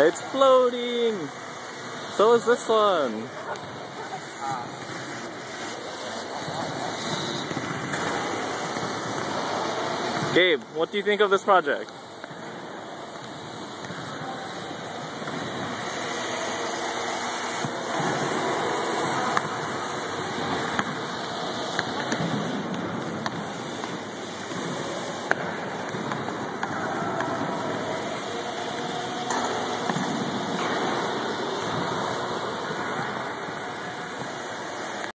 It's floating! So is this one. Gabe, what do you think of this project?